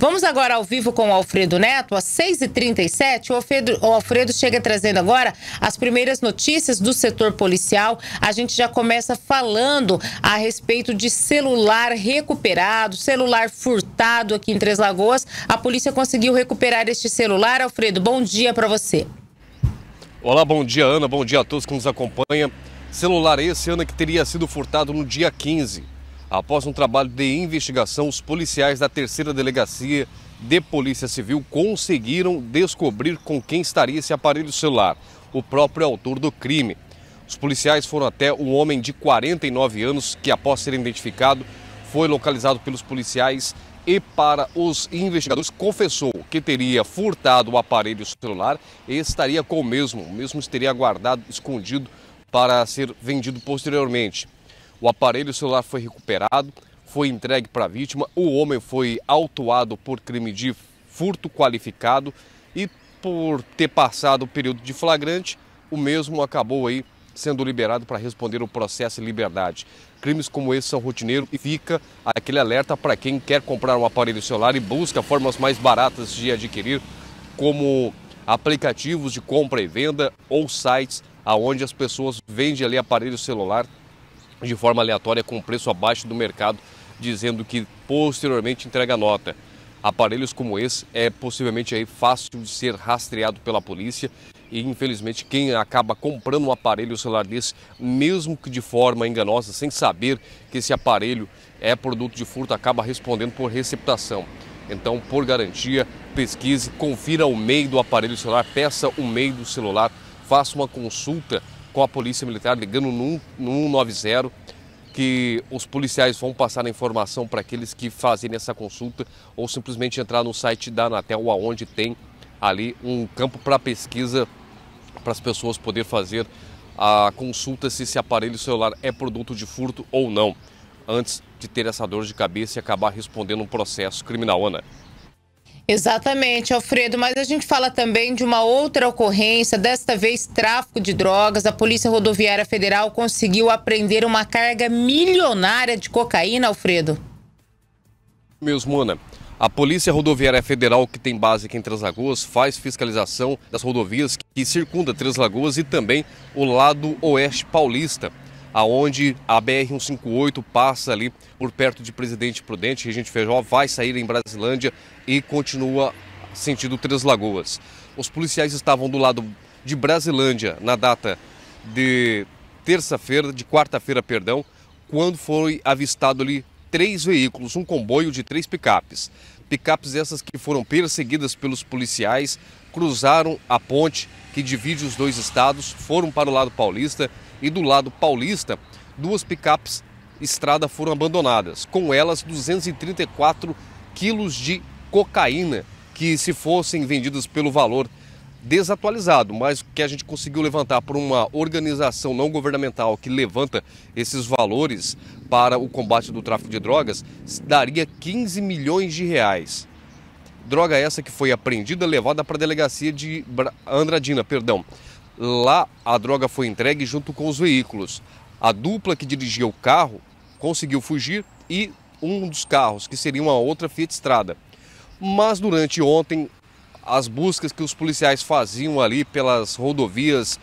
Vamos agora ao vivo com o Alfredo Neto, às 6h37. O Alfredo, o Alfredo chega trazendo agora as primeiras notícias do setor policial. A gente já começa falando a respeito de celular recuperado, celular furtado aqui em Três Lagoas. A polícia conseguiu recuperar este celular. Alfredo, bom dia para você. Olá, bom dia, Ana. Bom dia a todos que nos acompanham. Celular esse, Ana, que teria sido furtado no dia 15. Após um trabalho de investigação, os policiais da terceira delegacia de Polícia Civil conseguiram descobrir com quem estaria esse aparelho celular, o próprio autor do crime. Os policiais foram até um homem de 49 anos que, após ser identificado, foi localizado pelos policiais e para os investigadores confessou que teria furtado o aparelho celular e estaria com o mesmo, o mesmo estaria guardado, escondido para ser vendido posteriormente. O aparelho celular foi recuperado, foi entregue para a vítima, o homem foi autuado por crime de furto qualificado e por ter passado o período de flagrante, o mesmo acabou aí sendo liberado para responder o processo em liberdade. Crimes como esse são rotineiros e fica aquele alerta para quem quer comprar um aparelho celular e busca formas mais baratas de adquirir, como aplicativos de compra e venda ou sites aonde as pessoas vendem ali aparelho celular de forma aleatória com preço abaixo do mercado, dizendo que posteriormente entrega nota. Aparelhos como esse é possivelmente aí fácil de ser rastreado pela polícia e infelizmente quem acaba comprando um aparelho celular desse, mesmo que de forma enganosa, sem saber que esse aparelho é produto de furto, acaba respondendo por receptação. Então, por garantia, pesquise, confira o meio do aparelho celular, peça o meio do celular faça uma consulta com a Polícia Militar ligando no, 190, que os policiais vão passar a informação para aqueles que fazem essa consulta ou simplesmente entrar no site da Anatel, onde tem ali um campo para pesquisa para as pessoas poder fazer a consulta se esse aparelho celular é produto de furto ou não, antes de ter essa dor de cabeça e acabar respondendo um processo criminal, Ana. Exatamente, Alfredo, mas a gente fala também de uma outra ocorrência, desta vez tráfico de drogas. A Polícia Rodoviária Federal conseguiu apreender uma carga milionária de cocaína, Alfredo. Mesmo, Ana. A Polícia Rodoviária Federal, que tem base aqui em Três Lagoas, faz fiscalização das rodovias que circundam Três Lagoas e também o lado oeste paulista aonde a BR-158 passa ali por perto de Presidente Prudente, Regente Feijó, vai sair em Brasilândia e continua sentido Três Lagoas. Os policiais estavam do lado de Brasilândia na data de terça-feira, de quarta-feira, perdão, quando foi avistado ali três veículos, um comboio de três picapes. Picapes essas que foram perseguidas pelos policiais, cruzaram a ponte que divide os dois estados, foram para o lado paulista e do lado paulista, duas picapes estrada foram abandonadas, com elas 234 quilos de cocaína, que se fossem vendidas pelo valor desatualizado, mas que a gente conseguiu levantar por uma organização não governamental que levanta esses valores para o combate do tráfico de drogas, daria 15 milhões de reais. Droga essa que foi apreendida levada para a delegacia de Andradina, perdão. Lá a droga foi entregue junto com os veículos. A dupla que dirigia o carro conseguiu fugir e um dos carros, que seria uma outra Fiat Strada. Mas durante ontem, as buscas que os policiais faziam ali pelas rodovias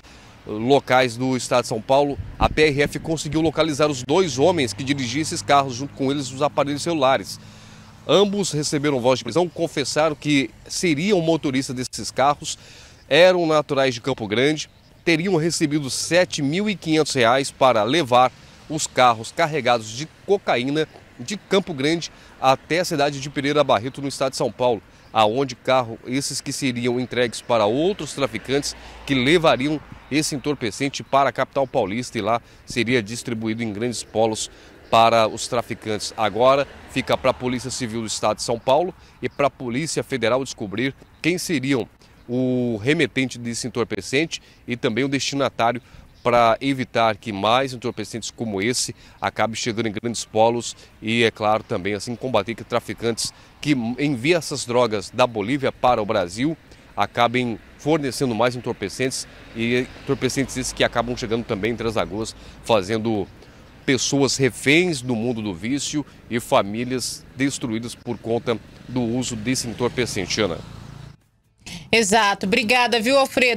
locais do estado de São Paulo, a PRF conseguiu localizar os dois homens que dirigiam esses carros, junto com eles os aparelhos celulares. Ambos receberam voz de prisão, confessaram que seriam motoristas desses carros eram naturais de Campo Grande, teriam recebido R$ 7.500 para levar os carros carregados de cocaína de Campo Grande até a cidade de Pereira Barreto, no estado de São Paulo, aonde carro esses que seriam entregues para outros traficantes que levariam esse entorpecente para a capital paulista e lá seria distribuído em grandes polos para os traficantes. Agora fica para a Polícia Civil do Estado de São Paulo e para a Polícia Federal descobrir quem seriam o remetente desse entorpecente e também o destinatário para evitar que mais entorpecentes como esse acabem chegando em grandes polos e, é claro, também assim combater que traficantes que enviam essas drogas da Bolívia para o Brasil acabem fornecendo mais entorpecentes e entorpecentes esses que acabam chegando também em Três Lagoas, fazendo pessoas reféns do mundo do vício e famílias destruídas por conta do uso desse entorpecente, Ana. Exato. Obrigada, viu, Alfredo?